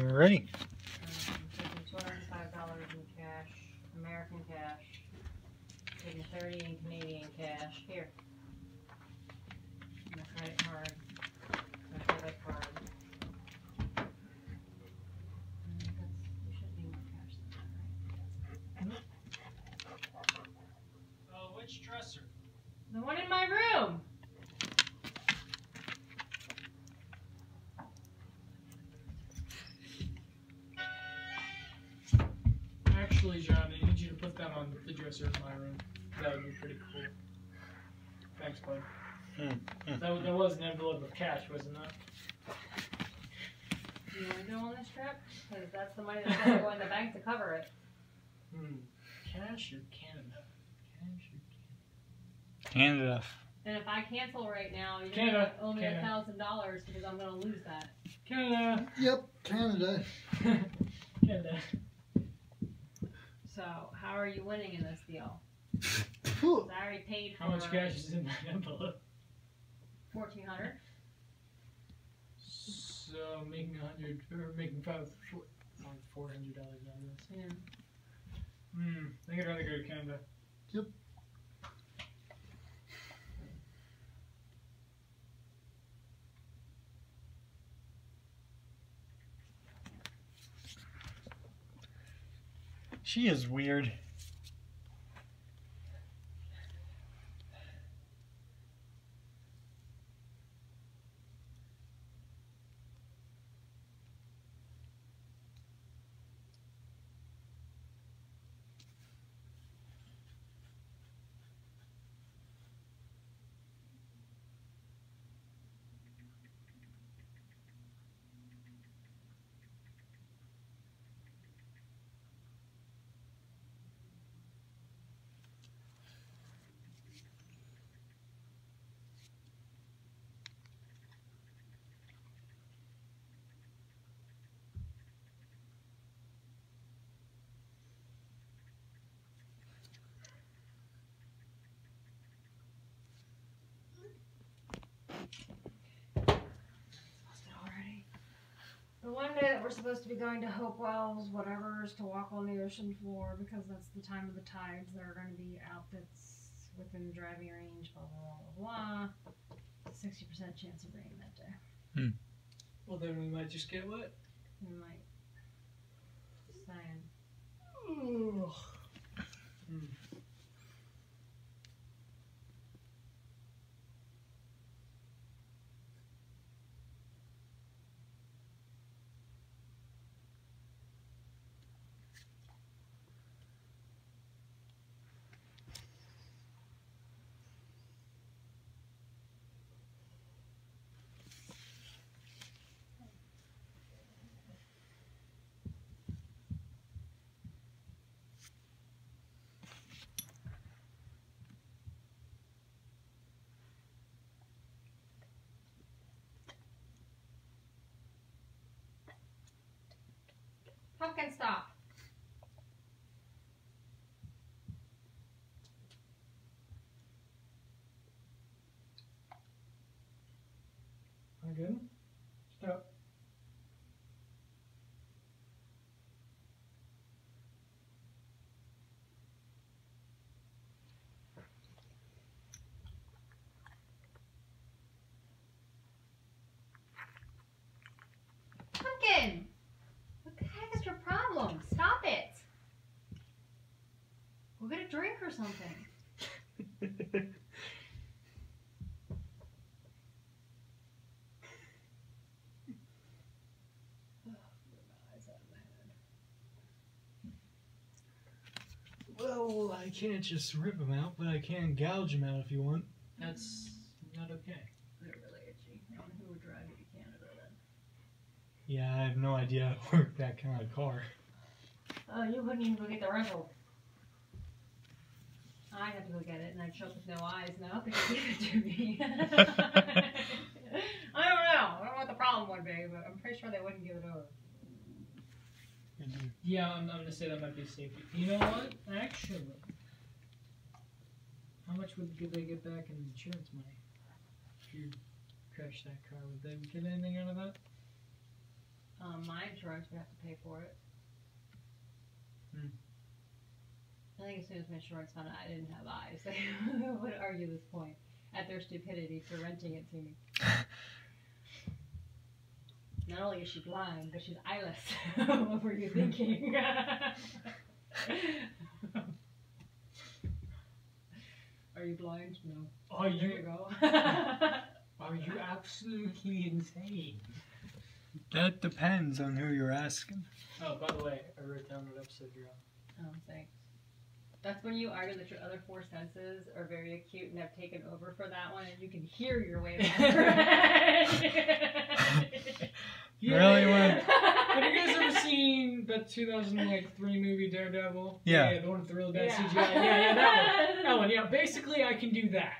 Alrighty. Um, taking two hundred and five dollars in cash, American cash. Taking thirty in Canadian cash, here. My credit card, my debit card. Actually, John, I need you to put that on the dresser in my room. That would be pretty cool. Thanks, bud. Hmm, That, that was an envelope of cash, wasn't that? Do you wanna go on this trip? Cause that's the money that's gonna go in the bank to cover it. Hmm. Cash or Canada? Cash or Canada. Canada. And if I cancel right now, you're gonna owe me a thousand dollars because I'm gonna lose that. Canada? Yep, Canada. Canada. So, how are you winning in this deal? I already paid for How much cash is in that envelope? fourteen hundred. So making a hundred or making five four four hundred dollars out of this. Yeah. Hmm. I think I'd rather go to Canada. She is weird. already. The one day that we're supposed to be going to Hopewell's, whatever's, to walk on the ocean floor because that's the time of the tides. There are going to be outfits within driving range, blah, blah, blah, blah, blah. 60% chance of rain that day. Well, then we might just get wet. We might. Just saying. Hmm. Pumpkin Stop. Pumpkin! What the heck is your problem? Stop it! We'll get a drink or something. Well, I can't just rip them out, but I can gouge them out if you want. That's not okay. They're really itchy. I don't who would drive you to Canada then. Yeah, I have no idea how to work that kind of car. Oh, you couldn't even go get the rental. I have to go get it, and I choke with no eyes. Now they can give it to me. I don't know. I don't know what the problem would be, but I'm pretty sure they wouldn't give it over. Yeah, I'm, I'm gonna say that might be safety. You know what? Actually, how much would could they get back in insurance money if you crashed that car? Would they get anything out of that? Um, my insurance would have to pay for it. Hmm. I think as soon as my insurance found out I didn't have eyes, they would argue this point at their stupidity for renting it to me. Not only is she blind, but she's eyeless. what were you thinking? Are you blind? No. Are There you you go. are you absolutely insane? That depends on who you're asking. Oh, by the way, I wrote down what episode you're on. Oh, thanks. That's when you argue that your other four senses are very acute and have taken over for that one, and you can hear your way back. Really, when- Have you guys ever seen that 2003 movie Daredevil? Yeah. the one with the really bad Yeah. CGI. Yeah, yeah, that one. That one. Yeah, basically, I can do that.